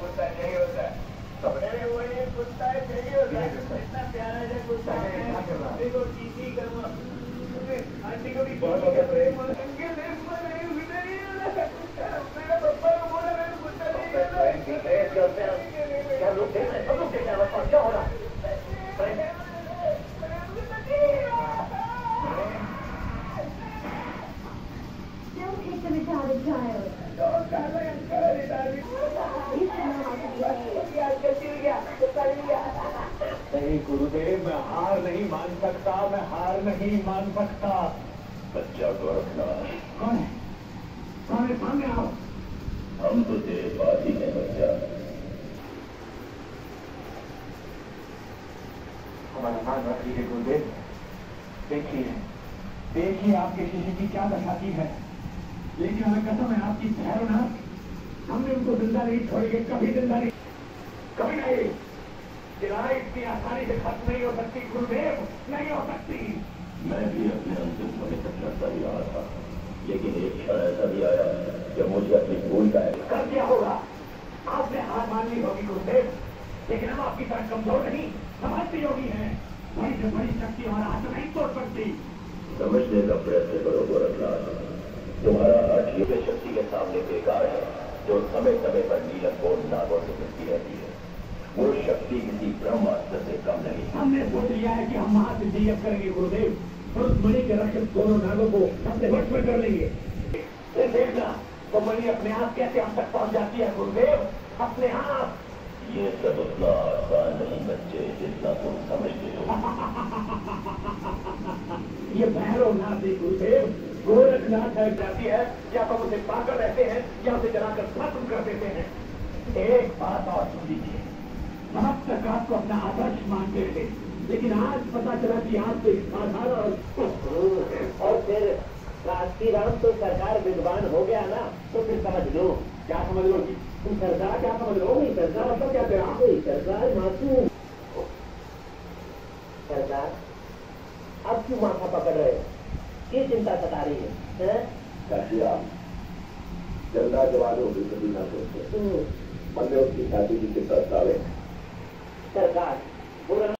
पूछता है यही होता है अरे वो ये पूछता है यही होता है इतना प्यारा है पूछता है देखो चीजी कर्म आंटी को भी बहुत हो गया प्रेम उनके देश में नहीं मिले ही मेरा पप्पा को बोला मेरे पूछता नहीं है ना इनके देश करते हैं क्या लोग देख रहे हैं सब लोग देख रहे हैं क्या हो रहा है child. नहीं गुरुदेव मैं हार नहीं मान सकता मैं हार नहीं मान सकता। बच्चा को रखना। कौन है? कौन है सामने आओ। हम तो तेरे पास ही है बच्चा। हमारा मान रखिए गुरुदेव। देखिए देखिए आपके शिष्य की क्या दशा की है। लेकिन हमें कसम है आपकी भैरवनाथ हमने उनको ज़िंदा नहीं छोड़ेंगे कभी ज़िंदा नहीं। कभी नहीं। लड़ाई इतनी आसानी से खत्म नहीं हो सकती गुरुदेव नहीं हो सकती। मैं भी अपने अंतिम समय तक लड़ता ही रहा था। लेकिन एक क्षण ऐसा भी आया जब मुझे अपनी भूल का कर क्या होगा। आपने हार माननी होगी गुरुदेव। लेकिन हम आपकी तरह कमज़ोर नहीं समझती योगी हैं। बड़ी से बड़ी शक्ति हमारा हाथ नहीं तोड़ सकती। समझने का प्रयत्न करो गोरखनाथ। तुम्हारा हाथ युग शक्ति के सामने बेकार है जो समय समय पर नीलम को नागों से मिलती रहती है। वो शक्ति किसी ब्रह्मास्त्र से कम नहीं हमने सोच लिया है कि हम महासिद्धि अब करेंगे गुरुदेव। और उस मणि के रक्षक दोनों नागों को अपने वश में कर लेंगे। देखना वो मणि अपने आप कैसे हम तक पहुँच जाती है गुरुदेव? अपने आप। ये सब उतना आसान नहीं बच्चे जितना तुम समझते हो। ये भैरवनाथ है गुरुदेव गोरखनाथ है जाती है या तो उसे पाकर रहते हैं या उसे जलाकर खत्म कर देते हैं। एक बात और सुन लीजिए। अब तक आपको अपना आदर्श मानते थे लेकिन आज पता चला कि आप तो साधारण और फिर काशी राम तो सरकार विद्वान हो गया ना तो फिर समझ लो। क्या समझ लो जी? तुम सरदार क्या समझ लो? नहीं सरकार मतलब क्या तेरा? नहीं सरकार मासूम। सरकार अब क्यों माथा पकड़ रहे हो? ये चिंता सता रही है, है? जनता जवानों की कभी ना सोचते हम्म, मन में उसकी शादी की चिंता साले सरकार बुरा